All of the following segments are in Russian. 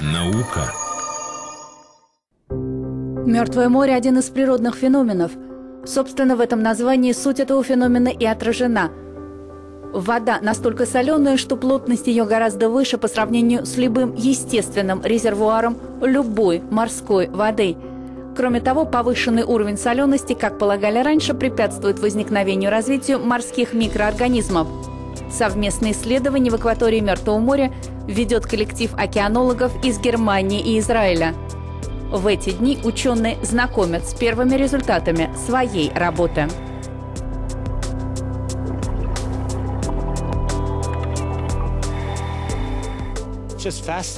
Наука. Мертвое море – один из природных феноменов. Собственно, в этом названии суть этого феномена и отражена. Вода настолько соленая, что плотность ее гораздо выше по сравнению с любым естественным резервуаром любой морской воды. Кроме того, повышенный уровень солености, как полагали раньше, препятствует возникновению развитию морских микроорганизмов. Совместные исследования в акватории Мертвого моря ведет коллектив океанологов из Германии и Израиля. В эти дни ученые знакомят с первыми результатами своей работы.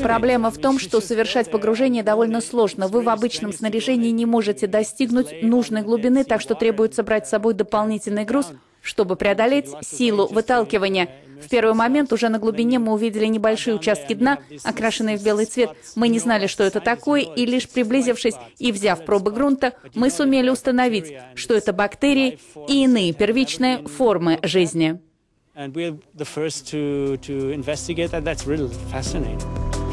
Проблема в том, что совершать погружение довольно сложно. Вы в обычном снаряжении не можете достигнуть нужной глубины, так что требуется брать с собой дополнительный груз, чтобы преодолеть силу выталкивания. В первый момент уже на глубине мы увидели небольшие участки дна, окрашенные в белый цвет. Мы не знали, что это такое, и лишь приблизившись и взяв пробы грунта, мы сумели установить, что это бактерии и иные первичные формы жизни.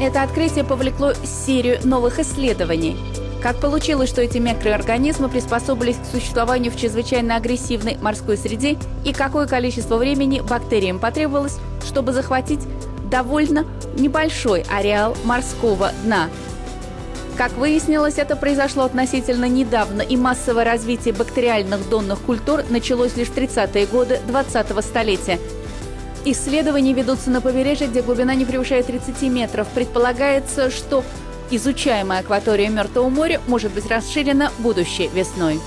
Это открытие повлекло серию новых исследований. Как получилось, что эти микроорганизмы приспособились к существованию в чрезвычайно агрессивной морской среде и какое количество времени бактериям потребовалось, чтобы захватить довольно небольшой ареал морского дна. Как выяснилось, это произошло относительно недавно, и массовое развитие бактериальных донных культур началось лишь в 30-е годы 20-го столетия. Исследования ведутся на побережье, где глубина не превышает 30 метров. Предполагается, что Изучаемая акватория Мертвого моря может быть расширена будущей весной.